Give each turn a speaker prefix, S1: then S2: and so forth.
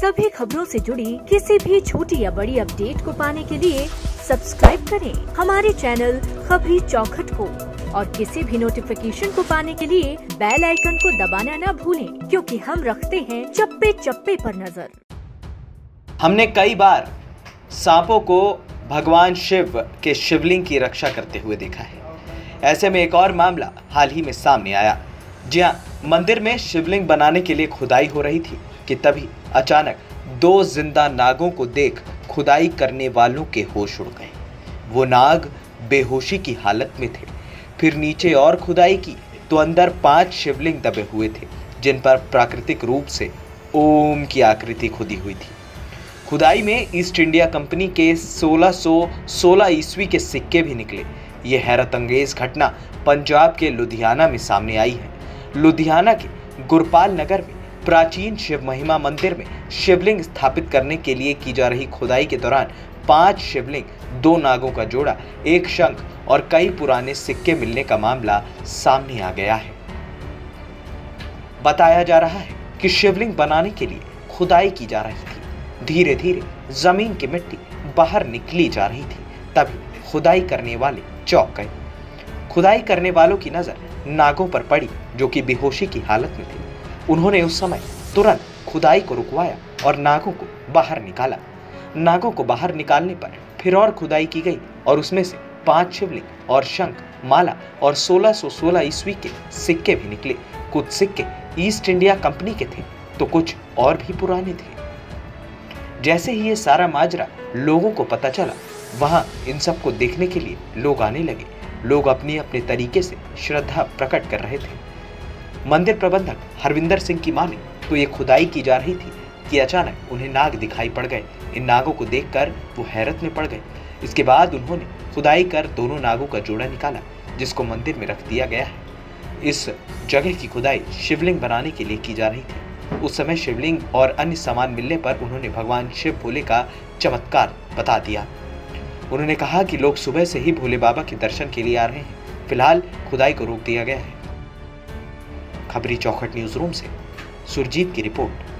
S1: सभी खबरों से जुड़ी किसी भी छोटी या बड़ी अपडेट को पाने के लिए सब्सक्राइब करें हमारे चैनल खबरी चौखट को। और किसी भी नोटिफिकेशन को पाने के लिए बेल आइकन को दबाना न भूलें, क्योंकि हम रखते हैं चप्पे चप्पे पर नज़र।
S2: हमने कई बार सांपों को भगवान शिव के शिवलिंग की रक्षा करते हुए देखा है। ऐसे में एक और मामला हाल ही में सामने आया। जी हाँ मंदिर में शिवलिंग बनाने के लिए खुदाई हो रही थी। कि तभी अचानक दो ज़िंदा नागों को देख खुदाई करने वालों के होश उड़ गए। वो नाग बेहोशी की हालत में थे। फिर नीचे और खुदाई की तो अंदर पाँच शिवलिंग दबे हुए थे, जिन पर प्राकृतिक रूप से ओम की आकृति खुदी हुई थी। खुदाई में ईस्ट इंडिया कंपनी के 1616 ईस्वी के सिक्के भी निकले। ये हैरत अंगेज घटना पंजाब के लुधियाना में सामने आई है। लुधियाना के गुरपाल नगर में प्राचीन शिव महिमा मंदिर में शिवलिंग स्थापित करने के लिए की जा रही खुदाई के दौरान पाँच शिवलिंग, दो नागों का जोड़ा, एक शंख और कई पुराने सिक्के मिलने का मामला सामने आ गया है। बताया जा रहा है कि शिवलिंग बनाने के लिए खुदाई की जा रही थी। धीरे धीरे ज़मीन की मिट्टी बाहर निकली जा रही थी, तभी खुदाई करने वाले चौंक गए। खुदाई करने वालों की नज़र नागों पर पड़ी, जो कि बेहोशी की हालत में थे। उन्होंने उस समय तुरंत खुदाई को रुकवाया और नागों को बाहर निकाला। नागों को बाहर निकालने पर फिर और खुदाई की गई और उसमें से पाँच शिवलिंग और शंख, माला और 1616 ईस्वी के सिक्के भी निकले। कुछ सिक्के ईस्ट इंडिया कंपनी के थे तो कुछ और भी पुराने थे। जैसे ही ये सारा माजरा लोगों को पता चला, वहाँ इन सबको देखने के लिए लोग आने लगे। लोग अपने अपने तरीके से श्रद्धा प्रकट कर रहे थे। मंदिर प्रबंधक हरविंदर सिंह की माने तो ये खुदाई की जा रही थी कि अचानक उन्हें नाग दिखाई पड़ गए। इन नागों को देखकर वो हैरत में पड़ गए। इसके बाद उन्होंने खुदाई कर दोनों नागों का जोड़ा निकाला, जिसको मंदिर में रख दिया गया है। इस जगह की खुदाई शिवलिंग बनाने के लिए की जा रही थी। उस समय शिवलिंग और अन्य सामान मिलने पर उन्होंने भगवान शिव भोले का चमत्कार बता दिया। उन्होंने कहा कि लोग सुबह से ही भोले बाबा के दर्शन के लिए आ रहे हैं। फ़िलहाल खुदाई को रोक दिया गया है। खबरी चौखट न्यूज़ रूम से। सुरजीत की रिपोर्ट।